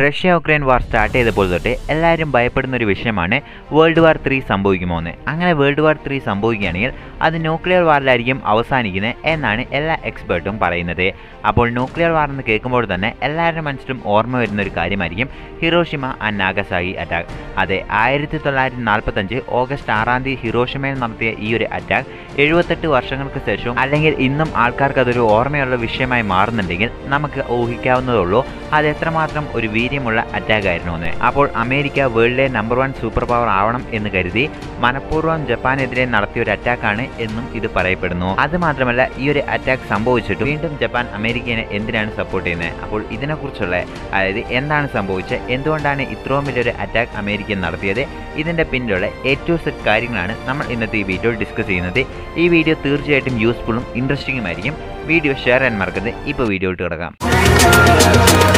Russia Ukraine വാർ start ചെയ്തപ്പോൾ തൊട്ട് എല്ലാവരും ഭയപ്പെടുന്ന ഒരു വിഷയമാണ് വേൾഡ് വാർ ത്രീ സംഭവിക്കുമോ എന്ന് അങ്ങനെ വേൾഡ് വാർ ത്രീ സംഭവിക്കുകയാണെങ്കിൽ അത് ന്യൂക്ലിയർ വാറിലായിരിക്കും അവസാനിക്കുന്നത് എന്നാണ് എല്ലാ എക്സ്പേർട്ടും പറയുന്നത്. അപ്പോൾ ന്യൂക്ലിയർ വാർ എന്ന് കേൾക്കുമ്പോൾ തന്നെ എല്ലാവരുടെ മനസ്സിലും ഓർമ്മ വരുന്ന ഒരു കാര്യമായിരിക്കും ഹിറോഷിമ ആൻഡ് നാഗസായി അറ്റാക്ക് അതെ ആയിരത്തി തൊള്ളായിരത്തി നാൽപ്പത്തഞ്ച് ഓഗസ്റ്റ് ആറാം തീയതി ഹിറോഷിമയിൽ നടത്തിയ ഈ ഒരു അറ്റാക്ക് എഴുപത്തെട്ട് വർഷങ്ങൾക്ക് ശേഷവും അല്ലെങ്കിൽ ഇന്നും ആൾക്കാർക്ക് അതൊരു ഓർമ്മയുള്ള വിഷയമായി മാറുന്നുണ്ടെങ്കിൽ നമുക്ക് ഊഹിക്കാവുന്നതുള്ളൂ അത് എത്രമാത്രം ഒരു വീര്യമുള്ള അറ്റാക്ക് ആയിരുന്നു എന്ന് അപ്പോൾ അമേരിക്ക വേൾഡിലെ നമ്പർ വൺ സൂപ്പർ പവർ ആവണം എന്ന് കരുതി മനഃപൂർവം ജപ്പാനെതിരെ നടത്തിയ ഒരു അറ്റാക്കാണ് എന്നും ഇത് പറയപ്പെടുന്നു. അത് മാത്രമല്ല ഈ ഒരു അറ്റാക്ക് സംഭവിച്ചിട്ടും വീണ്ടും ജപ്പാൻ അമേരിക്കയെ എന്തിനാണ് സപ്പോർട്ട് ചെയ്യുന്നത് അപ്പോൾ ഇതിനെക്കുറിച്ചുള്ള അതായത് എന്താണ് സംഭവിച്ചത്? എന്തുകൊണ്ടാണ് ഇത്രയും വലിയൊരു അറ്റാക്ക് അമേരിക്ക നടത്തിയത്? ഇതിന്റെ പിന്നിലുള്ള ഏറ്റവും സെറ്റ് കാര്യങ്ങളാണ് നമ്മൾ ഇന്നത്തെ ഈ വീഡിയോ ഡിസ്കസ് ചെയ്യുന്നത്. ഈ വീഡിയോ തീർച്ചയായിട്ടും യൂസ്ഫുള്ളും ഇൻട്രസ്റ്റിംഗും ആയിരിക്കും. വീഡിയോ ഷെയർ ചെയ്യാൻ മറക്കരുത്. ഇപ്പോൾ വീഡിയോ ഇട്ട് കിടക്കാം.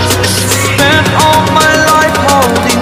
All my life holding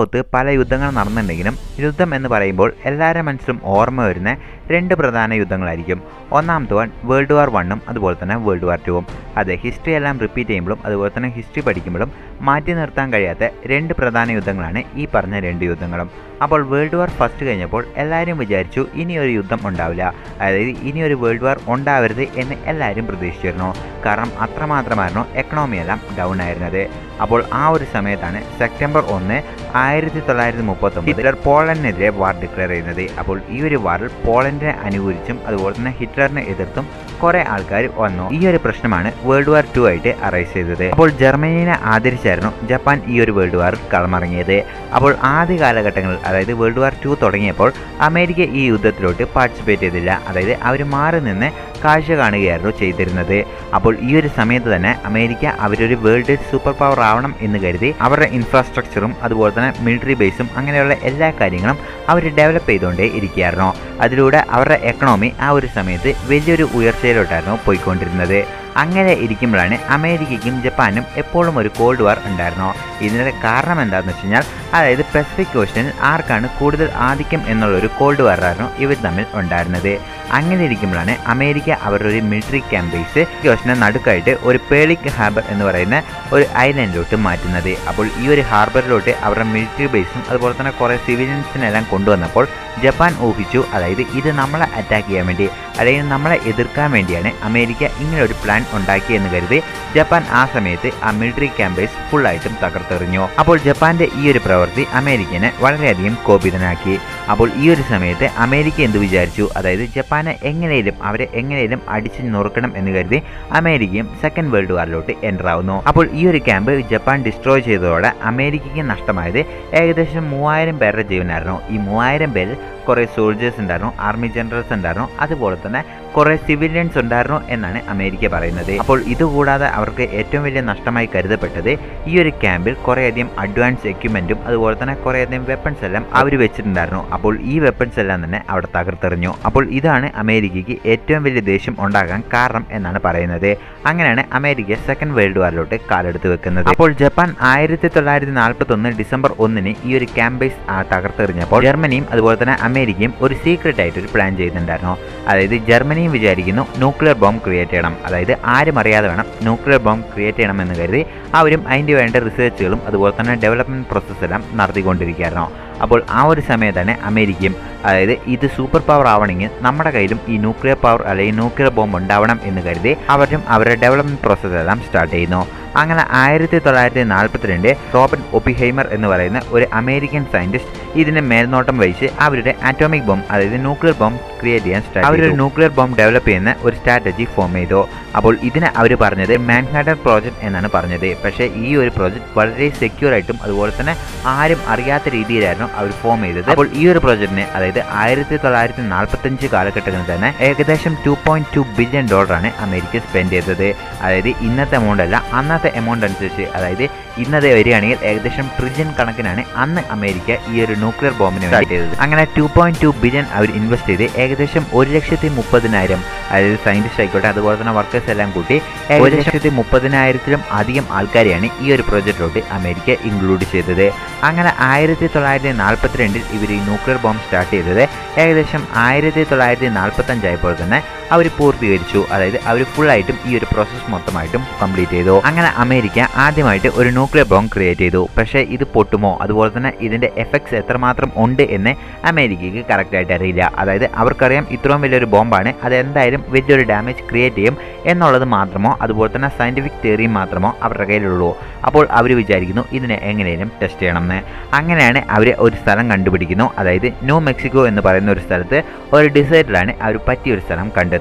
ലോകത്ത് പല യുദ്ധങ്ങൾ നടന്നിട്ടുണ്ടെങ്കിലും യുദ്ധം എന്ന് പറയുമ്പോൾ എല്ലാവരുടെ മനസ്സിലും ഓർമ്മ വരുന്ന രണ്ട് പ്രധാന യുദ്ധങ്ങളായിരിക്കും. ഒന്നാമത്തെ വൺ വേൾഡ് വാർ വണ്ണും അതുപോലെ തന്നെ വേൾഡ് വാർ ടുവും അത് ഹിസ്റ്ററി എല്ലാം റിപ്പീറ്റ് ചെയ്യുമ്പോഴും അതുപോലെ തന്നെ ഹിസ്റ്ററി പഠിക്കുമ്പോഴും മാറ്റി നിർത്താൻ കഴിയാത്ത രണ്ട് പ്രധാന യുദ്ധങ്ങളാണ് ഈ പറഞ്ഞ രണ്ട് യുദ്ധങ്ങളും. അപ്പോൾ വേൾഡ് വാർ ഫസ്റ്റ് കഴിഞ്ഞപ്പോൾ എല്ലാവരും വിചാരിച്ചു ഇനി ഒരു യുദ്ധം ഉണ്ടാവില്ല. അതായത് ഇനി ഒരു വേൾഡ് വാർ ഉണ്ടാവരുത് എന്ന് എല്ലാവരും പ്രതീക്ഷിച്ചിരുന്നു. കാരണം അത്രമാത്രമായിരുന്നു എക്കണോമി എല്ലാം ഡൗൺ ആയിരുന്നത്. അപ്പോൾ ആ ഒരു സമയത്താണ് സെപ്റ്റംബർ ഒന്ന് ആയിരത്തി തൊള്ളായിരത്തി മുപ്പത്തൊമ്പത് ഹിറ്റ്ലർ പോളണ്ടിനെതിരെ വാർ ഡിക്ലെയർ ചെയ്യുന്നത്. അപ്പോൾ ഈ ഒരു വാറിൽ പോളണ്ടിനെ അനുകൂലിച്ചും അതുപോലെ തന്നെ ഹിറ്റ്ലറിനെ എതിർത്തും കുറെ ആൾക്കാർ വന്നു. ഈ ഒരു പ്രശ്നമാണ് വേൾഡ് വാർ ടു ആയിട്ട് അറൈസ് ചെയ്തത്. അപ്പോൾ ജർമ്മനിയെ ആദരിച്ചായിരുന്നു ജപ്പാൻ ഈ ഒരു വേൾഡ് വാർ കളമിറങ്ങിയത് അപ്പോൾ ആദ്യ കാലഘട്ടങ്ങളിൽ അതായത് വേൾഡ് വാർ ടു തുടങ്ങിയപ്പോൾ അമേരിക്ക ഈ യുദ്ധത്തിലോട്ട് പാർട്ടിസിപ്പേറ്റ് ചെയ്തില്ല. അതായത് അവർ മാറി നിന്ന് കാഴ്ച കാണുകയായിരുന്നു ചെയ്തിരുന്നത്. അപ്പോൾ ഈ ഒരു സമയത്ത് തന്നെ അമേരിക്ക അവരൊരു വേൾഡ് സൂപ്പർ പവർ ആവണം എന്ന് കരുതി അവരുടെ ഇൻഫ്രാസ്ട്രക്ചറും അതുപോലെ തന്നെ മിലിറ്ററി ബേസും അങ്ങനെയുള്ള എല്ലാ കാര്യങ്ങളും അവർ ഡെവലപ്പ് ചെയ്തുകൊണ്ടേ ഇരിക്കുകയായിരുന്നു. അതിലൂടെ അവരുടെ എക്കണോമി ആ ഒരു സമയത്ത് വലിയൊരു ഉയർച്ചയിലോട്ടായിരുന്നു പോയിക്കൊണ്ടിരുന്നത്. അങ്ങനെ ഇരിക്കുമ്പോഴാണ് അമേരിക്കയ്ക്കും ജപ്പാനും എപ്പോഴും ഒരു കോൾഡ് വാർ ഉണ്ടായിരുന്നു? ഇതിന്റെ കാരണം എന്താണെന്ന് വെച്ച് കഴിഞ്ഞാൽ അതായത് പസഫിക് ഓഷനിൽ ആർക്കാണ് കൂടുതൽ ആധിക്യം എന്നുള്ളൊരു കോൾഡ് വാറായിരുന്നു ഇവർ തമ്മിൽ ഉണ്ടായിരുന്നത്. അങ്ങനെ ഇരിക്കുമ്പോഴാണ് അമേരിക്ക അവരുടെ ഒരു മിലിറ്ററി ക്യാമ്പ് ബേസ് ഓഷന് നടുക്കായിട്ട് ഒരു പേളിക് ഹാർബർ എന്ന് പറയുന്ന ഒരു ഐലൻഡിലോട്ട് മാറ്റുന്നത്. അപ്പോൾ ഈ ഒരു ഹാർബറിലോട്ട് അവരുടെ മിലിറ്ററി ബേസും അതുപോലെ തന്നെ കുറേ സിവിലിയൻസിനെല്ലാം കൊണ്ടുവന്നപ്പോൾ ജപ്പാൻ ഊഹിച്ചു അതായത് ഇത് നമ്മളെ അറ്റാക്ക് ചെയ്യാൻ വേണ്ടി അല്ലെങ്കിൽ നമ്മളെ എതിർക്കാൻ വേണ്ടിയാണ് അമേരിക്ക ഇങ്ങനെ ഒരു പ്ലാൻ ഉണ്ടാക്കിയെന്ന് കരുതി ജപ്പാൻ ആ സമയത്ത് ആ മിലിറ്ററി ക്യാമ്പേഴ്സ് ഫുള്ളായിട്ടും തകർത്തെറിഞ്ഞു. അപ്പോൾ ജപ്പാന്റെ ഈ ഒരു പ്രവൃത്തി അമേരിക്കനെ വളരെയധികം കോപിതനാക്കി. അപ്പോൾ ഈ ഒരു സമയത്ത് അമേരിക്ക എന്ത് വിചാരിച്ചു? അതായത് ജപ്പാനെ എങ്ങനെയും അവരെ എങ്ങനെയും അടിച്ചു നുറുക്കണം എന്ന് കരുതി അമേരിക്കയും സെക്കൻഡ് വേൾഡ് വാറിലോട്ട് എന്റർ ആവുന്നു. അപ്പോൾ ഈ ഒരു ക്യാമ്പ് ജപ്പാൻ ഡിസ്ട്രോയ് ചെയ്തതോടെ അമേരിക്കയ്ക്ക് നഷ്ടമായത് ഏകദേശം മൂവായിരം പേരുടെ ജീവനായിരുന്നു. ഈ മൂവായിരം പേരിൽ കുറേ സോൾജേഴ്സ് ഉണ്ടായിരുന്നു ആർമി ജനറൽസ് ഉണ്ടായിരുന്നു. അതുപോലെ തന്നെ കുറേ സിവിലിയൻസ് ഉണ്ടായിരുന്നു എന്നാണ് അമേരിക്ക പറയുന്നത്. അപ്പോൾ ഇതുകൂടാതെ അവർക്ക് ഏറ്റവും വലിയ നഷ്ടമായി കരുതപ്പെട്ടത് ഈ ഒരു ക്യാമ്പിൽ കുറേയധികം അഡ്വാൻസ് എക്യുപ്മെന്റും അതുപോലെ തന്നെ കുറേയധികം വെപ്പൺസ് എല്ലാം അവർ വെച്ചിട്ടുണ്ടായിരുന്നു. അപ്പോൾ ഈ വെപ്പൺസ് എല്ലാം തന്നെ അവിടെ തകർത്തെറിഞ്ഞു. അപ്പോൾ ഇതാണ് അമേരിക്കയ്ക്ക് ഏറ്റവും വലിയ ദേഷ്യം ഉണ്ടാകാൻ കാരണം എന്നാണ് പറയുന്നത്. അങ്ങനെയാണ് അമേരിക്ക സെക്കൻഡ് വേൾഡ് വാറിലോട്ട് കാലെടുത്ത് വെക്കുന്നത്. അപ്പോൾ ജപ്പാൻ ആയിരത്തി തൊള്ളായിരത്തി നാൽപ്പത്തി ഒന്ന് ഡിസംബർ ഒന്നിന് ഈ ഒരു ക്യാമ്പസ് തകർത്തെറിഞ്ഞപ്പോൾ ജർമ്മനിയും അതുപോലെ തന്നെ അമേരിക്കയും ഒരു സീക്രട്ട് ആയിട്ട് ഒരു പ്ലാൻ ചെയ്യുന്നുണ്ടായിരുന്നു അതായത് ജർമ്മനിയും വിചാരിക്കുന്നു ന്യൂക്ലിയർ ബോംബ് ക്രിയേറ്റ് ചെയ്യണം. അതായത് ആരും അറിയാതെ വേണം ന്യൂക്ലിയർ ബോംബ് ക്രിയേറ്റ് ചെയ്യണമെന്ന് കരുതി അവരും അതിന്റെ വേണ്ട റിസർച്ചുകളും അതുപോലെ തന്നെ ഡെവലപ്മെന്റ് പ്രോസസ്സെല്ലാം നടത്തിക്കൊണ്ടിരിക്കുകയായിരുന്നു. അപ്പോൾ ആ ഒരു സമയത്താണ് അമേരിക്കയും അതായത് ഇത് സൂപ്പർ പവർ ആവണമെങ്കിൽ നമ്മുടെ കയ്യിലും ഈ ന്യൂക്ലിയർ പവർ അല്ലെങ്കിൽ ന്യൂക്ലിയർ ബോംബ് ഉണ്ടാവണം എന്ന് കരുതി അവരും അവരുടെ ഡെവലപ്മെന്റ് പ്രോസസ്സ് എല്ലാം സ്റ്റാർട്ട് ചെയ്യുന്നു. അങ്ങനെ ആയിരത്തി തൊള്ളായിരത്തി നാൽപ്പത്തിരണ്ട് റോബർട്ട് ഒപ്പിഹൈമർ എന്ന് പറയുന്ന ഒരു അമേരിക്കൻ സയന്റിസ്റ്റ് ഇതിന് മേൽനോട്ടം വഹിച്ച് അവരുടെ ആറ്റോമിക് ബോംബ് അതായത് ന്യൂക്ലിയർ ബോംബ് ക്രിയേറ്റ് ചെയ്യാൻ സ്റ്റാർട്ട് അവരൊരു ന്യൂക്ലിയർ ബോംബ് ഡെവലപ്പ് ചെയ്യുന്ന ഒരു സ്ട്രാറ്റജി ഫോം ചെയ്തു. അപ്പോൾ ഇതിന് അവർ പറഞ്ഞത് മാൻഹാട്ടൻ പ്രോജക്റ്റ് എന്നാണ് പറഞ്ഞത്. പക്ഷേ ഈ ഒരു പ്രോജക്റ്റ് വളരെ സെക്യൂർ ആയിട്ടും അതുപോലെ തന്നെ ആരും അറിയാത്ത രീതിയിലായിരുന്നു അവർ ഫോം ചെയ്തത്. അപ്പോൾ ഈ ഒരു പ്രോജക്റ്റിന് അതായത് ആയിരത്തി തൊള്ളായിരത്തി നാൽപ്പത്തഞ്ച് കാലഘട്ടങ്ങളിൽ തന്നെ ഏകദേശം ടു പോയിന്റ് ടു ബില്യൺ ഡോളറാണ് അമേരിക്ക സ്പെൻഡ് ചെയ്തത്. അതായത് ഇന്നത്തെ എമൗണ്ട് അല്ല അന്നത്തെ എമൗണ്ട് അനുസരിച്ച് അതായത് ഇന്നത്തെ വരികയാണെങ്കിൽ ഏകദേശം ട്രില്യൺ കണക്കിനാണ് അന്ന് അമേരിക്ക ഈ ഒരു ന്യൂക്ലിയർ ബോംബിന് ചെയ്തത്. അങ്ങനെ ടു പോയിന്റ് ടു ബില്യൺ അവർ ഇൻവെസ്റ്റ് ചെയ്ത് ഏകദേശം ഒരു ലക്ഷത്തി മുപ്പതിനായിരം അതായത് സയന്റിസ്റ്റ് ആയിക്കോട്ടെ അതുപോലെ തന്നെ വർക്കേഴ്സ് എല്ലാം കൂട്ടി ഒരു ലക്ഷത്തി മുപ്പതിനായിരത്തിലും അധികം ആൾക്കാരെയാണ് ഈ ഒരു പ്രോജക്റ്റിലോട്ട് അമേരിക്ക ഇൻക്ലൂഡ് ചെയ്തത്. അങ്ങനെ ആയിരത്തി തൊള്ളായിരത്തി നാൽപ്പത്തിരണ്ടിൽ ഇവർ ഈ ന്യൂക്ലിയർ ബോംബ് സ്റ്റാർട്ട് ചെയ്തത്. ഏകദേശം ആയിരത്തി തൊള്ളായിരത്തി നാൽപ്പത്തഞ്ചായപ്പോൾ തന്നെ അവർ പൂർത്തീകരിച്ചു. അതായത് അവർ ഫുള്ളായിട്ടും ഈ ഒരു പ്രോസസ്സ് മൊത്തമായിട്ടും കംപ്ലീറ്റ് ചെയ്തു. അങ്ങനെ അമേരിക്ക ആദ്യമായിട്ട് ഒരു ന്യൂക്ലിയർ ബോംബ് ക്രിയേറ്റ് ചെയ്തു. പക്ഷേ ഇത് പൊട്ടുമോ? അതുപോലെ തന്നെ ഇതിന്റെ എഫക്ട്സ് എത്രമാത്രം ഉണ്ട് എന്ന് അമേരിക്കയ്ക്ക് കറക്റ്റായിട്ട് അറിയില്ല. അതായത് അവർക്കറിയാം ഇത്രയും വലിയൊരു ബോംബാണ് അത് എന്തായാലും വലിയൊരു ഡാമേജ് ക്രിയേറ്റ് ചെയ്യും എന്നുള്ളത് മാത്രമോ അതുപോലെ തന്നെ സയന്റിഫിക് തിയറിയും മാത്രമോ അവരുടെ കയ്യിലുള്ളൂ. അപ്പോൾ അവർ വിചാരിക്കുന്നു ഇതിനെ എങ്ങനെയും ടെസ്റ്റ് ചെയ്യണമെന്ന്. അങ്ങനെയാണ് അവർ ഒരു സ്ഥലം കണ്ടുപിടിക്കുന്നു. അതായത് ന്യൂ മെക്സിക്കോ എന്ന് പറയുന്ന ഒരു സ്ഥലത്ത് ഒരു ഡിസൈഡിലാണ് അവർ പറ്റിയൊരു സ്ഥലം കണ്ടെത്തുന്നത്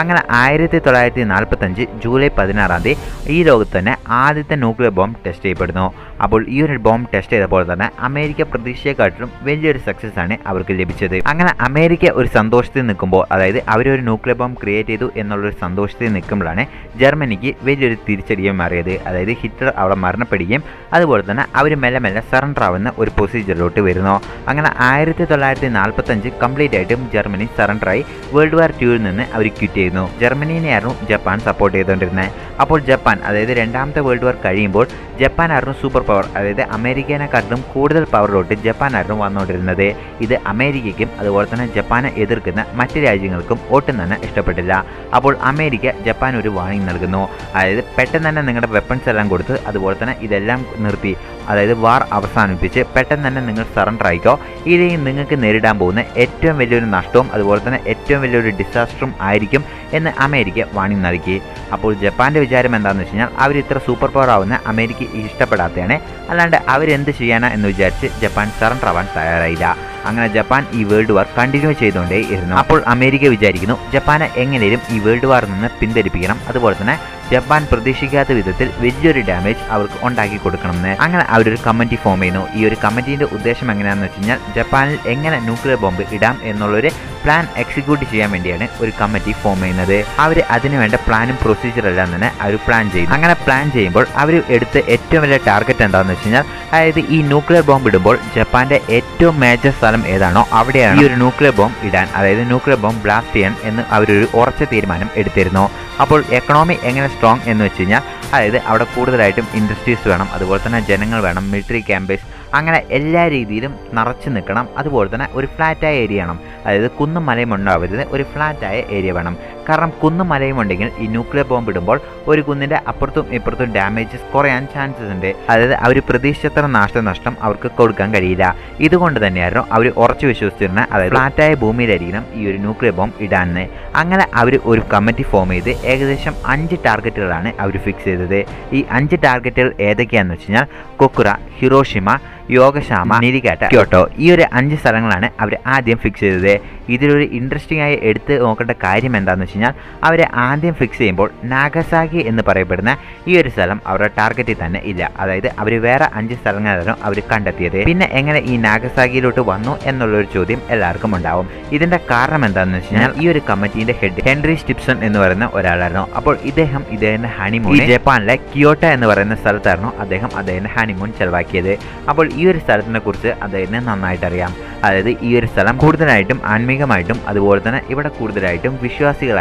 അങ്ങനെ ആയിരത്തി തൊള്ളായിരത്തി നാൽപ്പത്തഞ്ച് ജൂലൈ പതിനാറാം തീയതി ഈ ലോകത്ത് തന്നെ ആദ്യത്തെ ന്യൂക്ലിയർ ബോംബ് ടെസ്റ്റ് ചെയ്യപ്പെടുന്നു. അപ്പോൾ ഈ ഒരു ബോംബ് ടെസ്റ്റ് ചെയ്തപ്പോൾ തന്നെ അമേരിക്ക പ്രതീക്ഷയെക്കാട്ടിലും വലിയൊരു സക്സസ് ആണ് അവർക്ക് ലഭിച്ചത്. അങ്ങനെ അമേരിക്ക ഒരു സന്തോഷത്തിൽ നിൽക്കുമ്പോൾ അതായത് അവരൊരു ന്യൂക്ലിയർ ബോംബ് ക്രിയേറ്റ് ചെയ്തു എന്നുള്ളൊരു സന്തോഷത്തിൽ നിൽക്കുമ്പോഴാണ് ജർമ്മനിക്ക് വലിയൊരു തിരിച്ചടിയും മാറിയത്. അതായത് ഹിറ്റ്ലർ അവിടെ മരണപ്പെടുകയും അതുപോലെ തന്നെ അവർ മെല്ലെ മെല്ലെ സറണ്ടർ ആവുന്ന ഒരു പ്രൊസീജിയറിലോട്ട് വരുന്നു. അങ്ങനെ ആയിരത്തി തൊള്ളായിരത്തി നാൽപ്പത്തഞ്ച് കംപ്ലീറ്റ് ആയിട്ടും ജർമ്മനി സറണ്ടറായി വേൾഡ് വാർ ടുവിൽ അവർ ക്വിറ്റ് ചെയ്യുന്നു ജർമ്മനിനെയായിരുന്നു ജപ്പാൻ സപ്പോർട്ട് ചെയ്തുകൊണ്ടിരുന്നത്. അപ്പോൾ ജപ്പാൻ അതായത് രണ്ടാമത്തെ വേൾഡ് വാർ കഴിയുമ്പോൾ ജപ്പാൻ ജപ്പാനായിരുന്നു സൂപ്പർ പവർ അതായത് അമേരിക്കനെക്കാട്ടിലും കൂടുതൽ പവറിലോട്ട് ജപ്പാനായിരുന്നു വന്നുകൊണ്ടിരുന്നത്. ഇത് അമേരിക്കയ്ക്കും അതുപോലെ തന്നെ ജപ്പാനെ എതിർക്കുന്ന മറ്റ് രാജ്യങ്ങൾക്കും ഒട്ടും തന്നെ ഇഷ്ടപ്പെട്ടില്ല. അപ്പോൾ അമേരിക്ക ജപ്പാൻ ഒരു വാണിംഗ് നൽകുന്നു. അതായത് പെട്ടെന്ന് തന്നെ നിങ്ങളുടെ വെപ്പൺസ് എല്ലാം കൊടുത്ത് അതുപോലെ തന്നെ ഇതെല്ലാം നിർത്തി. അതായത് വാർ അവസാനിപ്പിച്ച് പെട്ടെന്ന് തന്നെ നിങ്ങൾ സറണ്ടർ ആയിക്കോ. ഇത് നിങ്ങൾക്ക് നേരിടാൻ പോകുന്ന ഏറ്റവും വലിയൊരു നഷ്ടവും അതുപോലെ തന്നെ ഏറ്റവും വലിയൊരു ഡിസാസ്റ്ററും ആയിരിക്കും എന്ന് അമേരിക്ക വാണിംഗ് നൽകി. അപ്പോൾ ജപ്പാന്റെ വിചാരം എന്താണെന്ന് വെച്ച് കഴിഞ്ഞാൽ അവർ ഇത്ര സൂപ്പർ പവർ ആവുന്ന അമേരിക്ക ഇഷ്ടപ്പെടാത്തതാണ് അല്ലാണ്ട് അവരെന്ത് ചെയ്യാനാ എന്ന് വിചാരിച്ച് ജപ്പാൻ സറണ്ടർ ആവാൻ തയ്യാറായില്ല. അങ്ങനെ ജപ്പാൻ ഈ വേൾഡ് വാർ കണ്ടിന്യൂ ചെയ്തുകൊണ്ടേ ഇരുന്നു അപ്പോൾ അമേരിക്ക വിചാരിക്കുന്നു ജപ്പാനെ എങ്ങനെയും ഈ വേൾഡ് വാറിൽ നിന്ന് പിന്തിരിപ്പിക്കണം. അതുപോലെ തന്നെ ജപ്പാൻ പ്രതീക്ഷിക്കാത്ത വിധത്തിൽ വലിയൊരു ഡാമേജ് അവർക്ക് ഉണ്ടാക്കി കൊടുക്കണമെന്ന്. അങ്ങനെ അവരൊരു കമ്മിറ്റി ഫോം ചെയ്യുന്നു. ഈ ഒരു കമ്മിറ്റിന്റെ ഉദ്ദേശം എങ്ങനെയാണെന്ന് വെച്ച് കഴിഞ്ഞാൽ ജപ്പാനിൽ എങ്ങനെ ന്യൂക്ലിയർ ബോംബ് ഇടാം എന്നുള്ളൊരു പ്ലാൻ എക്സിക്യൂട്ട് ചെയ്യാൻ വേണ്ടിയാണ് ഒരു കമ്മിറ്റി ഫോം ചെയ്യുന്നത്. അവർ അതിനുവേണ്ട പ്ലാനും പ്രൊസീജിയർ എല്ലാം തന്നെ അവർ പ്ലാൻ ചെയ്യും അങ്ങനെ പ്ലാൻ ചെയ്യുമ്പോൾ അവർ എടുത്ത ഏറ്റവും വലിയ ടാർഗറ്റ് എന്താണെന്ന് വെച്ച് കഴിഞ്ഞാൽ അതായത് ഈ ന്യൂക്ലിയർ ബോംബ് ഇടുമ്പോൾ ജപ്പാന്റെ ഏറ്റവും മേജർ സ്ഥലം ഏതാണോ അവിടെയാണ് ഈ ഒരു ന്യൂക്ലിയർ ബോംബ് ഇടാൻ അതായത് ന്യൂക്ലിയർ ബോംബ് ബ്ലാസ്റ്റ് ചെയ്യാൻ എന്ന് അവരൊരു ഉറച്ച തീരുമാനം എടുത്തിരുന്നു. അപ്പോൾ എക്കണോമി എങ്ങനെ സ്ട്രോങ് എന്ന് വെച്ച് കഴിഞ്ഞാൽ അതായത് അവിടെ കൂടുതലായിട്ടും ഇൻഡസ്ട്രീസ് വേണം അതുപോലെ തന്നെ ജനങ്ങൾ വേണം മിലിറ്ററി ക്യാമ്പസ് അങ്ങനെ എല്ലാ രീതിയിലും നിറച്ച് നിൽക്കണം. അതുപോലെ തന്നെ ഒരു ഫ്ലാറ്റായ ഏരിയ വേണം. അതായത് കുന്നും മലയും ഉണ്ടാവരുത് ഒരു ഫ്ലാറ്റായ ഏരിയ വേണം. കാരണം കുന്നും മലയും ഉണ്ടെങ്കിൽ ഈ ന്യൂക്ലിയർ ബോംബ് ഇടുമ്പോൾ ഒരു കുന്നിന്റെ അപ്പുറത്തും ഇപ്പുറത്തും ഡാമേജസ് കുറയാൻ ചാൻസസ് ഉണ്ട്. അതായത് അവർ പ്രതീക്ഷിച്ചത്ര നാശനഷ്ടം അവർക്ക് കൊടുക്കാൻ കഴിയില്ല. ഇതുകൊണ്ട് തന്നെയായിരുന്നു അവർ ഉറച്ചു വിശ്വസിച്ചിരുന്ന അതായത് ഫ്ലാറ്റായ ഭൂമിയിലായിരിക്കണം ഈ ഒരു ന്യൂക്ലിയർ ബോംബ് ഇടാനെന്ന്. അങ്ങനെ അവർ ഒരു കമ്മിറ്റി ഫോം ചെയ്ത് ഏകദേശം അഞ്ച് ടാർഗറ്റുകളാണ് അവർ ഫിക്സ് ചെയ്തത്. ഈ അഞ്ച് ടാർഗറ്റുകൾ ഏതൊക്കെയാണെന്ന് വെച്ച് കഴിഞ്ഞാൽ കൊക്കുറ ഹിറോഷിമ യോഗശാമ നിരികാട്ട ക്യോട്ടോ ഈ ഒരു അഞ്ച് സ്ഥലങ്ങളാണ് അവർ ആദ്യം ഫിക്സ് ചെയ്തത്. ഇതിലൊരു ഇൻട്രസ്റ്റിംഗ് ആയി എടുത്ത് നോക്കേണ്ട കാര്യം എന്താണെന്ന് വെച്ച് കഴിഞ്ഞാൽ അവരെ ആദ്യം ഫിക്സ് ചെയ്യുമ്പോൾ നാഗസാഗി എന്ന് പറയപ്പെടുന്ന ഈ ഒരു സ്ഥലം അവരുടെ ടാർഗറ്റിൽ തന്നെ ഇല്ല. അതായത് അവർ വേറെ അഞ്ച് സ്ഥലങ്ങളിലാണ് അവർ കണ്ടെത്തിയത്. പിന്നെ എങ്ങനെ ഈ നാഗസാഗിയിലോട്ട് വന്നു എന്നുള്ളൊരു ചോദ്യം എല്ലാവർക്കും ഉണ്ടാവും. ഇതിന്റെ കാരണം എന്താണെന്ന് വെച്ച് കഴിഞ്ഞാൽ ഈ ഒരു കമ്മിറ്റീന്റെ ഹെഡ് ഹെൻറി സ്റ്റിപ്സൺ എന്ന് പറയുന്ന ഒരാളായിരുന്നു. അപ്പോൾ ഇദ്ദേഹം ഇദ്ദേഹത്തിന്റെ ഹണിമൂൺ ജപ്പാനിലെ കിയോട്ട എന്ന് പറയുന്ന സ്ഥലത്തായിരുന്നു അദ്ദേഹം അദ്ദേഹത്തിന്റെ ഹണിമൂൺ ചെലവാക്കിയത്. അപ്പോൾ ഈ ഒരു സ്ഥലത്തിനെ കുറിച്ച് അദ്ദേഹത്തിന് നന്നായിട്ട് അറിയാം അതായത് ഈ ഒരു സ്ഥലം കൂടുതലായിട്ടും ആത്മീകമായിട്ടും അതുപോലെ തന്നെ ഇവിടെ കൂടുതലായിട്ടും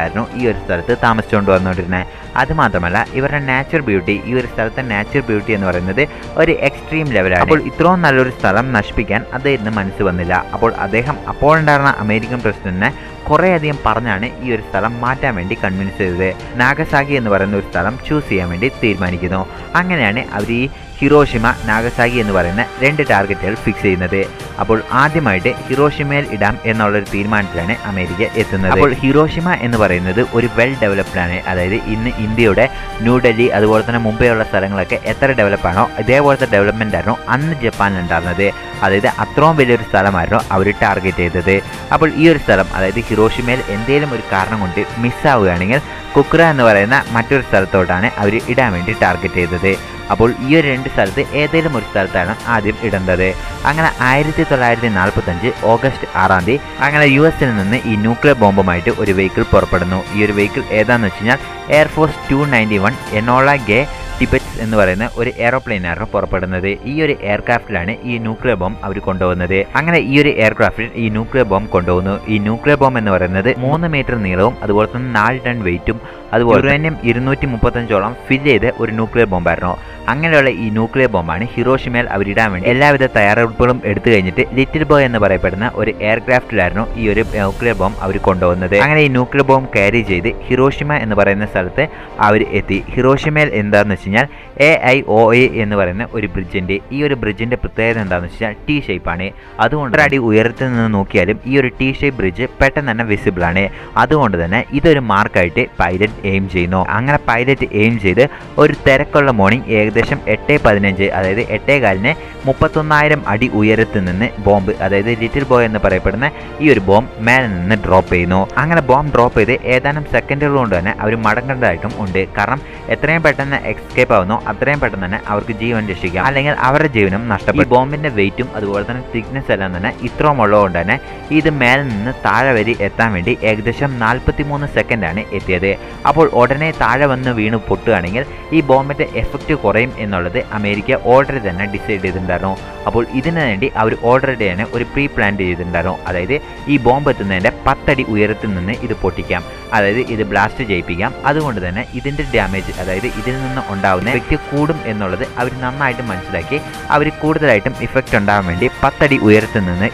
വിശ്വാസികളായിരുന്നു ഈ ഒരു സ്ഥലത്ത് താമസിച്ചുകൊണ്ട് വന്നുകൊണ്ടിരുന്നത് അതുമാത്രമല്ല ഇവരുടെ നാച്ചുറൽ ബ്യൂട്ടി ഈ ഒരു സ്ഥലത്തെ നാച്ചുറൽ ബ്യൂട്ടി എന്ന് പറയുന്നത് ഒരു എക്സ്ട്രീം ലെവലാണ് അപ്പോൾ ഇത്രയും നല്ലൊരു സ്ഥലം നശിപ്പിക്കാൻ അദ്ദേഹത്തിന് മനസ്സ് വന്നില്ല. അപ്പോൾ അദ്ദേഹം അപ്പോഴുണ്ടായിരുന്ന അമേരിക്കൻ പ്രസിഡന്റിനെ കുറേയധികം പറഞ്ഞാണ് ഈ ഒരു സ്ഥലം മാറ്റാൻ വേണ്ടി കൺവിൻസ് ചെയ്തത്. നാഗസാഗി എന്ന് പറയുന്ന ഒരു സ്ഥലം ചൂസ് ചെയ്യാൻ വേണ്ടി തീരുമാനിക്കുന്നു. അങ്ങനെയാണ് അവർ ഈ ഹിറോഷിമ നാഗസാഗി എന്ന് പറയുന്ന രണ്ട് ടാർഗറ്റുകൾ ഫിക്സ് ചെയ്യുന്നത്. അപ്പോൾ ആദ്യമായിട്ട് ഹിറോഷിമയിൽ ഇടാം എന്നുള്ളൊരു തീരുമാനത്തിലാണ് അമേരിക്ക എത്തുന്നത്. അപ്പോൾ ഹിറോഷിമ എന്ന് പറയുന്നത് ഒരു വെൽ ഡെവലപ്ഡ് ആണ്. അതായത് ഇന്ന് ഇന്ത്യയുടെ ന്യൂഡൽഹി അതുപോലെ തന്നെ മുംബൈയുള്ള സ്ഥലങ്ങളൊക്കെ എത്ര ഡെവലപ്പാണോ ഇതേപോലത്തെ ഡെവലപ്മെന്റ് ആയിരുന്നു അന്ന് ജപ്പാനിലുണ്ടായിരുന്നത് അതായത് അത്രയും വലിയൊരു സ്ഥലമായിരുന്നു അവർ ടാർഗറ്റ് ചെയ്തത്. അപ്പോൾ ഈ ഒരു സ്ഥലം അതായത് ഹിറോഷിമയിൽ എന്തെങ്കിലും ഒരു കാരണം കൊണ്ട് മിസ്സാവുകയാണെങ്കിൽ കുക്ര എന്ന് പറയുന്ന മറ്റൊരു സ്ഥലത്തോട്ടാണ് അവർ ഇടാൻ വേണ്ടി ടാർഗറ്റ് ചെയ്തത്. അപ്പോൾ ഈ ഒരു രണ്ട് സ്ഥലത്ത് ഏതെങ്കിലും ഒരു സ്ഥലത്താണ് ആദ്യം ഇടേണ്ടത്. അങ്ങനെ ആയിരത്തി തൊള്ളായിരത്തി നാൽപ്പത്തഞ്ച് ഓഗസ്റ്റ് ആറാം തീയതി അങ്ങനെ യു എസിൽ നിന്ന് ഈ ന്യൂക്ലിയർ ബോംബുമായിട്ട് ഒരു വെഹിക്കിൾ പുറപ്പെടുന്നു. ഈ ഒരു വെഹിക്കിൾ ഏതാണെന്ന് വെച്ച് കഴിഞ്ഞാൽ air force two ninety one Enola Gay Tibbets എന്ന് പറയുന്ന ഒരു എയറോപ്ലെയിനായിരുന്നു പുറപ്പെടുന്നത്. ഈ ഒരു എയർക്രാഫ്റ്റിലാണ് ഈ ന്യൂക്ലിയർ ബോംബ് അവർ കൊണ്ടുപോകുന്നത്. അങ്ങനെ ഈ ഒരു എയർക്രാഫ്റ്റിൽ ഈ ന്യൂക്ലിയർ ബോംബ് കൊണ്ടുപോകുന്നു. ഈ ന്യൂക്ലിയർ ബോംബ് എന്ന് പറയുന്നത് മൂന്ന് മീറ്റർ നീളവും അതുപോലെ തന്നെ നാല് ടൺ വെയിറ്റും അതുപോലെ യുറേനിയം ഇരുന്നൂറ്റി മുപ്പത്തഞ്ചോളം ഫിൽ ചെയ്ത ഒരു ന്യൂക്ലിയർ ബോംബായിരുന്നു അങ്ങനെയുള്ള ഈ ന്യൂക്ലിയർ ബോംബാണ് ഹിറോഷിമേൽ അവരിടാൻ വേണ്ടി എല്ലാവിധ തയ്യാറെടുപ്പുകളും എടുത്തു കഴിഞ്ഞിട്ട് ലിറ്റിൽ ബോയ് എന്ന് പറയപ്പെടുന്ന ഒരു എയർക്രാഫ്റ്റിലായിരുന്നു ഈ ഒരു ന്യൂക്ലിയർ ബോംബ് അവർ കൊണ്ടുവന്നത് അങ്ങനെ ഈ ന്യൂക്ലിയർ ബോംബ് ക്യാരി ചെയ്ത് ഹിറോഷിമ എന്ന് പറയുന്ന സ്ഥലത്ത് അവർ എത്തി. ഹിറോഷിമയിൽ എന്താണെന്ന് വെച്ച് കഴിഞ്ഞാൽ എ ഐ ഒ എ എന്ന് പറയുന്ന ഒരു ബ്രിഡ്ജിന്റെ ഈ ഒരു ബ്രിഡ്ജിന്റെ പ്രത്യേകത എന്താണെന്ന് വെച്ചാൽ ടി ഷേപ്പാണ് അതുകൊണ്ട് അടി ഉയരത്തിൽ നിന്ന് നോക്കിയാലും ഈ ഒരു ടി ഷേപ്പ് ബ്രിഡ്ജ് പെട്ടെന്ന് തന്നെ വിസിബിൾ ആണ്. അതുകൊണ്ട് തന്നെ ഇതൊരു മാർക്കായിട്ട് പൈലറ്റ് എയിം ചെയ്യുന്നു. അങ്ങനെ പൈലറ്റ് എയിം ചെയ്ത് ഒരു തിരക്കുള്ള മോർണിംഗ് ഏകദേശം എട്ട് പതിനഞ്ച് അതായത് എട്ടേ കാലിന് മുപ്പത്തൊന്നായിരം അടി ഉയരത്തിൽ നിന്ന് ബോംബ് അതായത് ലിറ്റിൽ ബോയ് എന്ന് പറയപ്പെടുന്ന ഈ ഒരു ബോംബ് മേലെ നിന്ന് ഡ്രോപ്പ് ചെയ്യുന്നു. അങ്ങനെ ബോംബ് ഡ്രോപ്പ് ചെയ്ത് ഏതാനും സെക്കൻഡുകൾ കൊണ്ട് തന്നെ അവർ മടങ്ങേണ്ടതായിട്ടും ഉണ്ട്. കാരണം എത്രയും പെട്ടെന്ന് എക്സ്കേപ്പ് ആവുന്നോ. അത്രയും പെട്ടെന്ന് തന്നെ അവർക്ക് ജീവൻ രക്ഷിക്കാം. അല്ലെങ്കിൽ അവരുടെ ജീവനും നഷ്ടപ്പെടും. ബോംബിന്റെ വെയിറ്റും അതുപോലെ തന്നെ തിക്നെസ് എല്ലാം തന്നെ ഇത്രയും ഉള്ളതുകൊണ്ട് തന്നെ ഇത് മേലെ നിന്ന് താഴെ വരെ എത്താൻ വേണ്ടി ഏകദേശം നാൽപ്പത്തി മൂന്ന് സെക്കൻഡാണ് എത്തിയത്. അപ്പോൾ ഉടനെ താഴെ വന്ന് വീണ് പൊട്ടുകയാണെങ്കിൽ ഈ ബോംബിന്റെ എഫക്റ്റ് കുറയും എന്നുള്ളത് അമേരിക്ക ഓൾറെഡി തന്നെ ഡിസൈഡ് ചെയ്തിട്ടുണ്ടായിരുന്നു. അപ്പോൾ ഇതിനു വേണ്ടി അവർ ഓൾറെഡി തന്നെ ഒരു പ്രീ പ്ലാൻ ചെയ്തിട്ടുണ്ടായിരുന്നു. അതായത് ഈ ബോംബ് എത്തുന്നതിന്റെ പത്തടി ഉയരത്തിൽ നിന്ന് ഇത് പൊട്ടിക്കാം. അതായത് ഇത് ബ്ലാസ്റ്റ് ചെയ്യിപ്പിക്കാം. അതുകൊണ്ട് തന്നെ ഇതിന്റെ ഡാമേജ് അതായത് ഇതിൽ നിന്ന് ഉണ്ടാകുന്ന വ്യക്തി കൂടും എന്നുള്ളത് അവർ നന്നായിട്ട് മനസ്സിലാക്കി. അവർ കൂടുതലായിട്ടും ഇഫക്റ്റ് ഉണ്ടാകാൻ വേണ്ടി പത്തടി ഉയരത്തിൽ നിന്ന്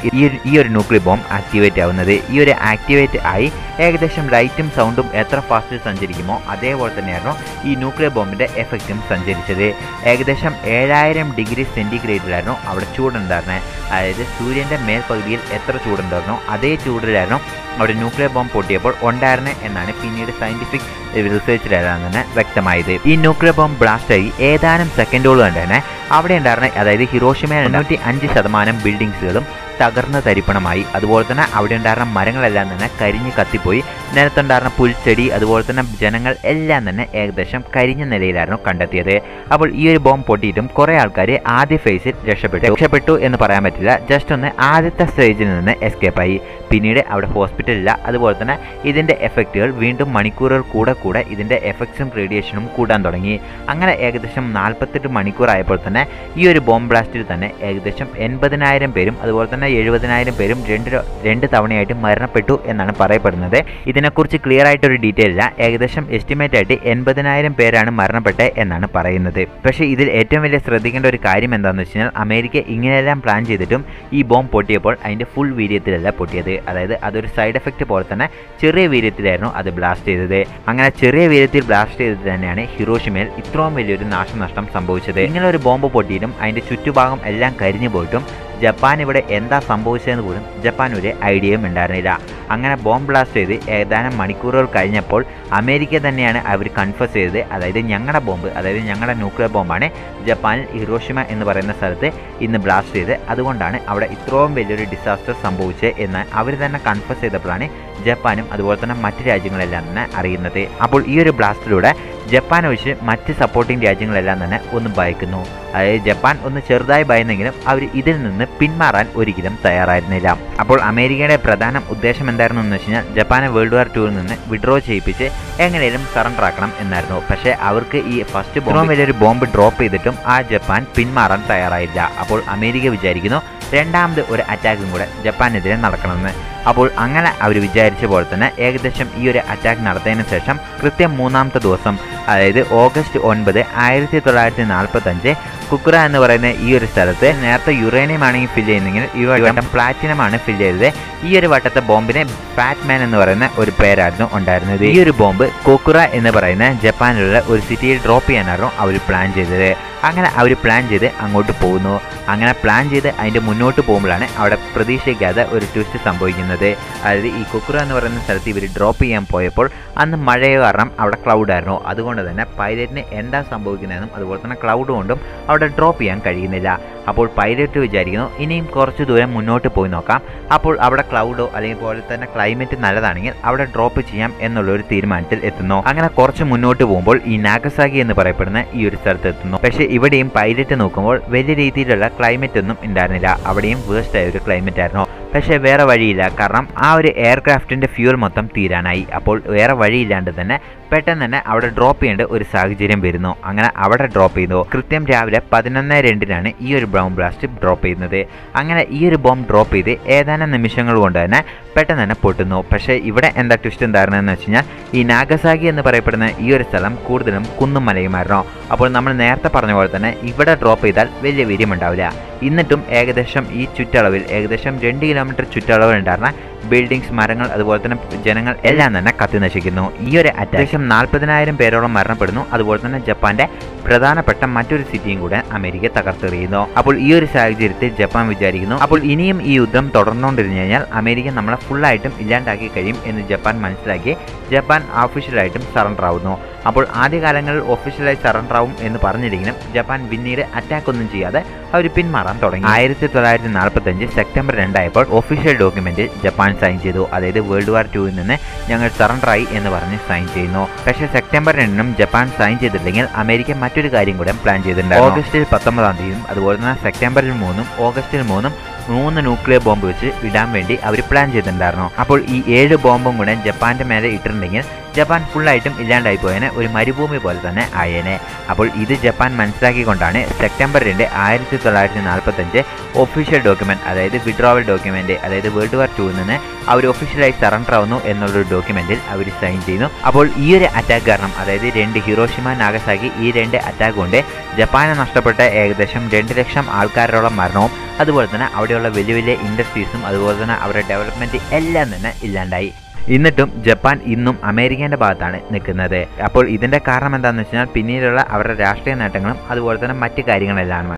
ഈ ഒരു ന്യൂക്ലിയർ ബോംബ് ആക്ടിവേറ്റ് ആവുന്നത് ഈ ഒരു ആക്ടിവേറ്റ് ആയി ഏകദേശം ലൈറ്റും സൗണ്ടും എത്ര ഫാസ്റ്റ് സഞ്ചരിക്കുമോ അതേപോലെ തന്നെയായിരുന്നു ഈ ന്യൂക്ലിയർ ബോംബിന്റെ എഫക്റ്റും സഞ്ചരിച്ചത്. ഏകദേശം ഏഴായിരം ഡിഗ്രി സെന്റിഗ്രേഡിലായിരുന്നു അവിടെ ചൂടുണ്ടായിരുന്നത് അതായത് സൂര്യന്റെ മേൽപകുതിയിൽ എത്ര ചൂടുണ്ടായിരുന്നോ അതേ ചൂടിലായിരുന്നു അവിടെ ന്യൂക്ലിയർ ബോംബ് പൊട്ടിയപ്പോൾ ഉണ്ടായിരുന്നത് എന്നാണ് പിന്നീട് സയന്റിഫിക് റിസർച്ചിലെല്ലാം തന്നെ വ്യക്തമായത്. ഈ ന്യൂക്ലിയർ ബോംബ് ബ്ലാസ്റ്റ് ആയി ഏതാനും സെക്കൻഡുകൾ കൊണ്ട് തന്നെ അവിടെ ഉണ്ടായിരുന്ന അതായത് ഹിറോഷിമയിൽ തൊണ്ണൂറ്റി അഞ്ച് ശതമാനം ബിൽഡിങ്സുകളും തകർന്ന് തരിപ്പണമായി. അതുപോലെ തന്നെ അവിടെ ഉണ്ടായിരുന്ന മരങ്ങളെല്ലാം തന്നെ കരിഞ്ഞ് കത്തിപ്പോയി. നിലത്തുണ്ടായിരുന്ന പുൽച്ചെടി അതുപോലെ തന്നെ ജനങ്ങൾ എല്ലാം തന്നെ ഏകദേശം കരിഞ്ഞ നിലയിലായിരുന്നു കണ്ടെത്തിയത്. അപ്പോൾ ഈ ഒരു ബോംബ് പൊട്ടിയിട്ടും കുറേ ആൾക്കാർ ആദ്യ ഫേസിൽ രക്ഷപ്പെട്ടു. രക്ഷപ്പെട്ടു എന്ന് പറയാൻ പറ്റില്ല. ജസ്റ്റ് ഒന്ന് ആദ്യത്തെ സ്റ്റേജിൽ നിന്ന് എസ്കേപ്പ് ആയി. പിന്നീട് അവിടെ ഹോസ്പിറ്റലില്ല. അതുപോലെ തന്നെ ഇതിന്റെ എഫക്റ്റുകൾ വീണ്ടും മണിക്കൂറുകൾ കൂടെ കൂടെ ഇതിന്റെ എഫക്ട്സും റേഡിയേഷനും കൂടാൻ തുടങ്ങി. അങ്ങനെ ഏകദേശം നാൽപ്പത്തെട്ട് മണിക്കൂർ ആയപ്പോൾ തന്നെ ഈ ഒരു ബോംബ് ബ്ലാസ്റ്റിൽ തന്നെ ഏകദേശം എൺപതിനായിരം പേരും അതുപോലെ തന്നെ എഴുപതിനായിരം പേരും രണ്ട് രണ്ട് തവണയായിട്ട് മരണപ്പെട്ടു എന്നാണ് പറയപ്പെടുന്നത്. ഇതിനെക്കുറിച്ച് ക്ലിയർ ആയിട്ടൊരു ഡീറ്റെയിൽ ഇല്ല. ഏകദേശം എസ്റ്റിമേറ്റ് ആയിട്ട് എൺപതിനായിരം പേരാണ് മരണപ്പെട്ടത് എന്നാണ് പറയുന്നത്. പക്ഷേ ഇതിൽ ഏറ്റവും വലിയ ശ്രദ്ധിക്കേണ്ട ഒരു കാര്യം എന്താണെന്ന് വെച്ച് കഴിഞ്ഞാൽ അമേരിക്ക ഇങ്ങനെയെല്ലാം പ്ലാൻ ചെയ്തിട്ടും ഈ ബോംബ് പൊട്ടിയപ്പോൾ അതിന്റെ ഫുൾ വീര്യത്തിലല്ല പൊട്ടിയത്. അതായത് അതൊരു സൈഡ് എഫക്റ്റ് പോലെ തന്നെ ചെറിയ വീര്യത്തിലായിരുന്നു അത് ബ്ലാസ്റ്റ് ചെയ്തത്. അങ്ങനെ ചെറിയ വീര്യത്തിൽ ബ്ലാസ്റ്റ് ചെയ്തത് തന്നെയാണ് ഹിറോഷിമയിൽ ഇത്രയും വലിയൊരു നാശനഷ്ടം സംഭവിച്ചത്. ഇങ്ങനെ ഒരു ബോംബ് പൊട്ടിയിട്ടും അതിന്റെ ചുറ്റുഭാഗം എല്ലാം കരിഞ്ഞു പോയിട്ടും ജപ്പാൻ ഇവിടെ എന്താ സംഭവിച്ചതെന്ന് പോലും ജപ്പാൻ ഒരു ഐഡിയയും ഉണ്ടായിരുന്നില്ല. അങ്ങനെ ബോംബ് ബ്ലാസ്റ്റ് ചെയ്ത് ഏതാനും മണിക്കൂറുകൾ കഴിഞ്ഞപ്പോൾ അമേരിക്ക തന്നെയാണ് അവർ കൺഫസ് ചെയ്തത്. അതായത് ഞങ്ങളുടെ ബോംബ് അതായത് ഞങ്ങളുടെ ന്യൂക്ലിയർ ബോംബാണ് ജപ്പാനിൽ ഹിറോഷിമ എന്ന് പറയുന്ന സ്ഥലത്ത് ഇന്ന് ബ്ലാസ്റ്റ് ചെയ്ത് അതുകൊണ്ടാണ് അവിടെ ഇത്രയും വലിയൊരു ഡിസാസ്റ്റർ സംഭവിച്ചത് എന്ന് അവർ തന്നെ കൺഫസ് ചെയ്തപ്പോഴാണ് ജപ്പാനും അതുപോലെ തന്നെ മറ്റ് രാജ്യങ്ങളെല്ലാം തന്നെ അറിയുന്നത്. അപ്പോൾ ഈ ഒരു ബ്ലാസ്റ്റിലൂടെ ജപ്പാൻ ഒഴിച്ച് മറ്റ് സപ്പോർട്ടിംഗ് രാജ്യങ്ങളെല്ലാം തന്നെ ഒന്ന് ഭയക്കുന്നു. അതായത് ജപ്പാൻ ഒന്ന് ചെറുതായി ഭയന്നെങ്കിലും അവർ ഇതിൽ നിന്ന് പിന്മാറാൻ ഒരിക്കലും തയ്യാറായിരുന്നില്ല. അപ്പോൾ അമേരിക്കയുടെ പ്രധാന ഉദ്ദേശം എന്തായിരുന്നു എന്ന് വെച്ച് കഴിഞ്ഞാൽ ജപ്പാനെ വേൾഡ് വാർ ടൂവിൽ നിന്ന് വിഡ്രോ ചെയ്യിപ്പിച്ച് എങ്ങനെയും സറണ്ടർ ആക്കണം എന്നായിരുന്നു. പക്ഷേ അവർക്ക് ഈ ഫസ്റ്റ് ബോംബ് വലിയൊരു ബോംബ് ഡ്രോപ്പ് ചെയ്തിട്ടും ആ ജപ്പാൻ പിന്മാറാൻ തയ്യാറായില്ല. അപ്പോൾ അമേരിക്ക വിചാരിക്കുന്നു രണ്ടാമത് ഒരു അറ്റാക്കും കൂടെ ജപ്പാനെതിരെ നടക്കണമെന്ന്. അപ്പോൾ അങ്ങനെ അവർ വിചാരിച്ച പോലെ തന്നെ ഏകദേശം ഈ ഒരു അറ്റാക്ക് നടത്തിയതിനു ശേഷം കൃത്യം മൂന്നാമത്തെ ദിവസം അതായത് ഓഗസ്റ്റ് ഒൻപത് ആയിരത്തി തൊള്ളായിരത്തി നാൽപ്പത്തഞ്ച് കുക്കുറ എന്ന് പറയുന്ന ഈ ഒരു സ്ഥലത്ത് നേരത്തെ യുറേനിയം ആണെങ്കിൽ ഫില്ല് ചെയ്യുന്നെങ്കിൽ ഈ വട്ടം പ്ലാറ്റിനം ആണ് ഫില്ല് ചെയ്തത്. ഈ ഒരു വട്ടത്തെ ബോംബിനെ ഫാറ്റ്മാൻ എന്ന് പറയുന്ന ഒരു പേരായിരുന്നു ഉണ്ടായിരുന്നത്. ഈ ഒരു ബോംബ് കൊക്കുറ എന്ന് പറയുന്ന ജപ്പാനിലുള്ള ഒരു സിറ്റിയിൽ ഡ്രോപ്പ് ചെയ്യാനായിരുന്നു അവർ പ്ലാൻ ചെയ്തത്. അങ്ങനെ അവർ പ്ലാൻ ചെയ്ത് അങ്ങോട്ട് പോകുന്നു. അങ്ങനെ പ്ലാൻ ചെയ്ത് അതിന്റെ മുന്നോട്ട് പോകുമ്പോഴാണ് അവിടെ പ്രതീക്ഷിക്കാതെ ഒരു ട്വിസ്റ്റ് സംഭവിക്കുന്നത്. അതായത് ഈ കുക്കുറ എന്ന് പറയുന്ന സ്ഥലത്ത് ഇവർ ഡ്രോപ്പ് ചെയ്യാൻ പോയപ്പോൾ അന്ന് മഴയോ കാരണം അവിടെ ക്ലൗഡ് ആയിരുന്നു. അതുകൊണ്ട് തന്നെ പൈലറ്റിന് എന്താ സംഭവിക്കുന്നതെന്നും അതുപോലെ തന്നെ ക്ലൗഡ് കൊണ്ടും അവിടെ ഡ്രോപ്പ് ചെയ്യാൻ കഴിയുന്നില്ല. അപ്പോൾ പൈലറ്റ് വിചാരിക്കുന്നു ഇനിയും കുറച്ച് ദൂരം മുന്നോട്ട് പോയി നോക്കാം. അപ്പോൾ അവിടെ ക്ലൗഡോ അല്ലെങ്കിൽ പോലെ തന്നെ ക്ലൈമറ്റ് നല്ലതാണെങ്കിൽ അവിടെ ഡ്രോപ്പ് ചെയ്യാം എന്നുള്ള ഒരു തീരുമാനത്തിൽ എത്തുന്നു. അങ്ങനെ കുറച്ച് മുന്നോട്ട് പോകുമ്പോൾ ഈ നാഗസാഗി എന്ന് പറയപ്പെടുന്ന ഈ ഒരു സ്ഥലത്ത് എത്തുന്നു. പക്ഷേ ഇവിടെയും പൈലറ്റ് നോക്കുമ്പോൾ വലിയ രീതിയിലുള്ള ക്ലൈമറ്റ് ഒന്നും ഉണ്ടായിരുന്നില്ല. അവിടെയും വേഴ്സ്റ്റ് ആയ ഒരു ക്ലൈമറ്റ് ആയിരുന്നു. പക്ഷേ വേറെ വഴിയില്ല. കാരണം ആ ഒരു എയർക്രാഫ്റ്റിന്റെ ഫ്യൂൽ മൊത്തം തീരാനായി. അപ്പോൾ വേറെ വഴിയില്ലാണ്ട് തന്നെ പെട്ടെന്ന് തന്നെ അവിടെ ഡ്രോപ്പ് ചെയ്യേണ്ട ഒരു സാഹചര്യം വരുന്നു. അങ്ങനെ അവിടെ ഡ്രോപ്പ് ചെയ്തു. കൃത്യം രാവിലെ പതിനൊന്ന് രണ്ടിനാണ് ഈ ഒരു ബ്രൗൺ ബ്ലാസ്റ്റ് ഡ്രോപ്പ് ചെയ്യുന്നത്. അങ്ങനെ ഈ ഒരു ബോംബ് ഡ്രോപ്പ് ചെയ്ത് ഏതാനും നിമിഷങ്ങൾ കൊണ്ട് തന്നെ പെട്ടെന്ന് തന്നെ പൊട്ടുന്നു. പക്ഷേ ഇവിടെ എന്താ ട്വിസ്റ്റ് എന്തായിരുന്നെന്ന് വെച്ച് കഴിഞ്ഞാൽ ഈ നാഗസാഗി എന്ന് പറയപ്പെടുന്ന ഈ ഒരു സ്ഥലം കൂടുതലും കുന്നും മലയുമായിരുന്നു അപ്പോൾ നമ്മൾ നേരത്തെ പറഞ്ഞ പോലെ തന്നെ ഇവിടെ ഡ്രോപ്പ് ചെയ്താൽ വലിയ വീര്യമുണ്ടാവില്ല എന്നിട്ടും ഏകദേശം ഈ ചുറ്റളവിൽ ഏകദേശം രണ്ട് കിലോമീറ്റർ ചുറ്റളവിൽ ഉണ്ടായിരുന്ന ബിൽഡിങ്സ് മരങ്ങൾ അതുപോലെ തന്നെ ജനങ്ങൾ എല്ലാം തന്നെ കത്തി നശിക്കുന്നു. ഈ ഒരു അത്യാവശ്യം നാൽപ്പതിനായിരം പേരോളം മരണപ്പെടുന്നു. അതുപോലെ തന്നെ ജപ്പാന്റെ പ്രധാനപ്പെട്ട മറ്റൊരു സിറ്റിയും കൂടെ അമേരിക്ക തകർത്തെറിയുന്നു. അപ്പോൾ ഈ ഒരു സാഹചര്യത്തിൽ ജപ്പാൻ വിചാരിക്കുന്നു. അപ്പോൾ ഇനിയും ഈ യുദ്ധം തുടർന്നുകൊണ്ടിരുന്നു കഴിഞ്ഞാൽ അമേരിക്ക നമ്മളെ ഫുള്ളായിട്ടും ഇല്ലാണ്ടാക്കി കഴിയും എന്ന് ജപ്പാൻ മനസ്സിലാക്കി ജപ്പാൻ ഓഫീഷ്യലായിട്ടും സറണ്ടർ ആവുന്നു. അപ്പോൾ ആദ്യകാലങ്ങളിൽ ഒഫീഷ്യലായി സറണ്ടർ ആവും എന്ന് പറഞ്ഞിരിക്കണം ജപ്പാൻ പിന്നീട് അറ്റാക്ക് ഒന്നും ചെയ്യാതെ അവർ പിന്മാറാൻ തുടങ്ങി. ആയിരത്തി തൊള്ളായിരത്തി നാൽപ്പത്തഞ്ച് സെപ്റ്റംബർ രണ്ടായപ്പോൾ ഒഫീഷ്യൽ ഡോക്യുമെന്റിൽ ജപ്പാൻ സൈൻ ചെയ്തു. അതായത് വേൾഡ് വാർ ടുവിൽ നിന്ന് ഞങ്ങൾ സറണ്ടർ ആയി എന്ന് പറഞ്ഞ് സൈൻ ചെയ്യുന്നു. പക്ഷേ സെപ്റ്റംബർ രണ്ടിനും ജപ്പാൻ സൈൻ ചെയ്തിട്ടില്ലെങ്കിൽ അമേരിക്ക മറ്റൊരു കാര്യം കൂടെ പ്ലാൻ ചെയ്തിട്ടുണ്ട് ഓഗസ്റ്റിൽ പത്തൊമ്പതാം തീയതിയും അതുപോലെ തന്നെ സെപ്റ്റംബറിൽ മൂന്നും ഓഗസ്റ്റിൽ മൂന്നും മൂന്ന് ന്യൂക്ലിയർ ബോംബ് വെച്ച് ഇടാൻ വേണ്ടി അവർ പ്ലാൻ ചെയ്തിട്ടുണ്ടായിരുന്നു. അപ്പോൾ ഈ ഏഴ് ബോംബും കൂടെ ജപ്പാന്റെ മേലെ ഇട്ടിട്ടുണ്ടെങ്കിൽ ജപ്പാൻ ഫുള്ളായിട്ടും ഇല്ലാണ്ടായി പോയതിന് ഒരു മരുഭൂമി പോലെ തന്നെ ആയേനെ. അപ്പോൾ ഇത് ജപ്പാൻ മനസ്സിലാക്കിക്കൊണ്ടാണ് സെപ്റ്റംബർ രണ്ട് ആയിരത്തി തൊള്ളായിരത്തി നാൽപ്പത്തഞ്ച് ഒഫീഷ്യൽ ഡോക്യുമെന്റ് അതായത് വിഡ്രോവൽ ഡോക്യുമെന്റ് അതായത് വേൾഡ് വാർ ടൂവിൽ നിന്ന് അവർ ഒഫീഷ്യലായി സറണ്ടർ ആവുന്നു എന്നുള്ളൊരു ഡോക്യുമെന്റിൽ അവർ സൈൻ ചെയ്യുന്നു. അപ്പോൾ ഈ ഒരു അറ്റാക്ക് കാരണം അതായത് രണ്ട് ഹിറോഷിമ നാഗസാക്കി ഈ രണ്ട് അറ്റാക്ക് കൊണ്ട് ജപ്പാനെ നഷ്ടപ്പെട്ട ഏകദേശം രണ്ട് ലക്ഷം ആൾക്കാരോളം മരണവും അതുപോലെ തന്നെ അവിടെയുള്ള വലിയ വലിയ ഇൻഡസ്ട്രീസും അതുപോലെ തന്നെ അവരുടെ ഡെവലപ്മെന്റ് എല്ലാം തന്നെ ഇല്ലാണ്ടായി. എന്നിട്ടും ജപ്പാൻ ഇന്നും അമേരിക്കേന്റെ ഭാഗത്താണ് നിൽക്കുന്നത്. അപ്പോൾ ഇതിന്റെ കാരണം എന്താണെന്ന് വെച്ചാൽ പിന്നീടുള്ള അവരുടെ രാഷ്ട്രീയ നേട്ടങ്ങളും അതുപോലെ തന്നെ മറ്റു കാര്യങ്ങളെല്ലാം